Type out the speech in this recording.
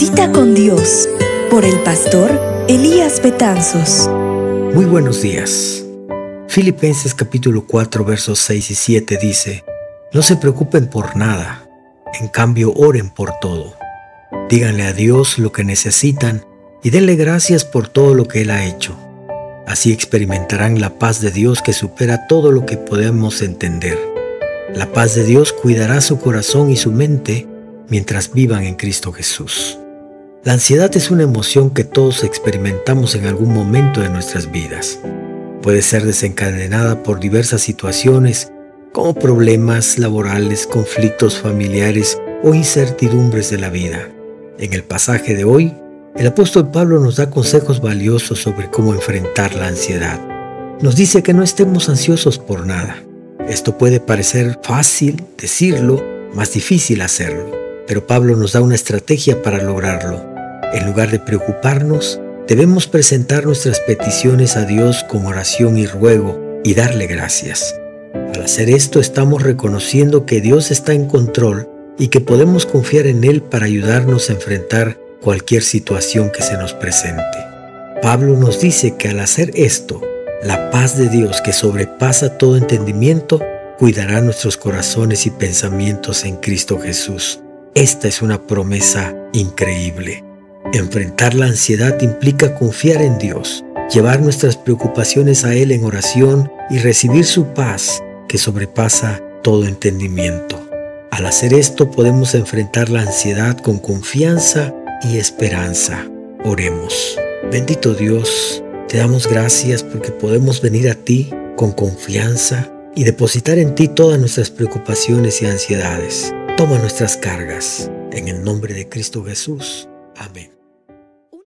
Cita con Dios por el pastor Elías Betanzos. Muy buenos días. Filipenses capítulo 4 versos 6 y 7 dice, No se preocupen por nada, en cambio oren por todo. Díganle a Dios lo que necesitan y denle gracias por todo lo que Él ha hecho. Así experimentarán la paz de Dios que supera todo lo que podemos entender. La paz de Dios cuidará su corazón y su mente mientras vivan en Cristo Jesús. La ansiedad es una emoción que todos experimentamos en algún momento de nuestras vidas. Puede ser desencadenada por diversas situaciones como problemas laborales, conflictos familiares o incertidumbres de la vida. En el pasaje de hoy, el apóstol Pablo nos da consejos valiosos sobre cómo enfrentar la ansiedad. Nos dice que no estemos ansiosos por nada. Esto puede parecer fácil decirlo, más difícil hacerlo, pero Pablo nos da una estrategia para lograrlo. En lugar de preocuparnos, debemos presentar nuestras peticiones a Dios con oración y ruego y darle gracias. Al hacer esto estamos reconociendo que Dios está en control y que podemos confiar en Él para ayudarnos a enfrentar cualquier situación que se nos presente. Pablo nos dice que al hacer esto, la paz de Dios que sobrepasa todo entendimiento cuidará nuestros corazones y pensamientos en Cristo Jesús. Esta es una promesa increíble. Enfrentar la ansiedad implica confiar en Dios, llevar nuestras preocupaciones a Él en oración y recibir su paz que sobrepasa todo entendimiento. Al hacer esto podemos enfrentar la ansiedad con confianza y esperanza. Oremos. Bendito Dios, te damos gracias porque podemos venir a ti con confianza y depositar en ti todas nuestras preocupaciones y ansiedades. Toma nuestras cargas. En el nombre de Cristo Jesús. Amén.